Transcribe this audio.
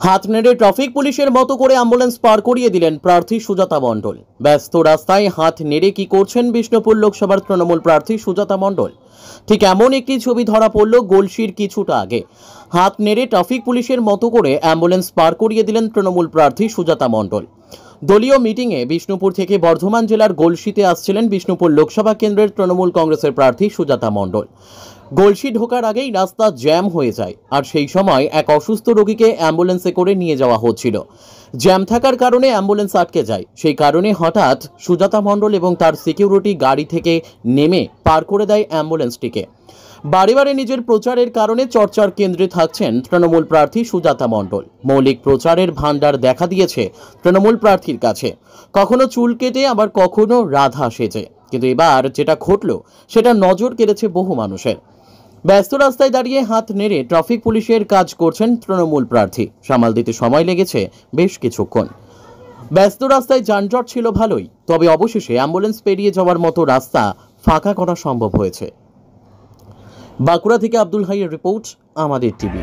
হাত নেড়ে ট্রাফিক পুলিশের মতো করে অ্যাম্বুলেন্স পার করিয়ে দিলেন প্রার্থী সুজাতা মণ্ডল। ব্যস্ত রাস্তায় হাত নেড়ে কি করছেন বিষ্ণুপুর লোকসভার তৃণমূল প্রার্থী সুজাতা মণ্ডল? ঠিক এমন একটি ছবি ধরা পড়ল গোলসির কিছুটা আগে। হাত নেড়ে ট্রাফিক পুলিশের মতো করে অ্যাম্বুলেন্স পার করিয়ে দিলেন তৃণমূল প্রার্থী সুজাতা মণ্ডল। দলীয় মিটিংয়ে বিষ্ণুপুর থেকে বর্ধমান জেলার গোলসিতে আসছিলেন বিষ্ণুপুর লোকসভা কেন্দ্রের তৃণমূল কংগ্রেসের প্রার্থী সুজাতা মণ্ডল। গলসি ঢোকার আগেই রাস্তা জ্যাম হয়ে যায়, আর সেই সময় এক অসুস্থ রোগীকে অ্যাম্বুলেন্সে করে নিয়ে যাওয়া হচ্ছিল। জ্যাম থাকার কারণে অ্যাম্বুলেন্স আটকে যায়, সেই কারণে হঠাৎ সুজাতা মণ্ডল এবং তার সিকিউরিটি গাড়ি থেকে নেমে পার করে দেয় অ্যাম্বুলেন্সটিকে। বারে বারে নিজের প্রচারের কারণে চর্চার কেন্দ্রে থাকছেন তৃণমূল প্রার্থী সুজাতা মণ্ডল। মৌলিক প্রচারের ভাণ্ডার দেখা দিয়েছে তৃণমূল প্রার্থীর কাছে। কখনো চুল কেটে, আবার কখনো রাধা সেজে। কিন্তু এবার যেটা ঘটল, সেটা নজর কেড়েছে বহু মানুষের। ব্যস্ত রাস্তায় দাঁড়িয়ে হাত নেড়ে ট্রাফিক পুলিশের কাজ করছেন তৃণমূল প্রার্থী। সামাল দিতে সময় লেগেছে বেশ কিছুক্ষণ। ব্যস্ত রাস্তায় যানজট ছিল ভালোই, তবে অবশেষে অ্যাম্বুলেন্স পেরিয়ে যাওয়ার মতো রাস্তা ফাঁকা করা সম্ভব হয়েছে। বাঁকুড়া থেকে আব্দুল হাইয়ের রিপোর্ট আমাদের টিভি।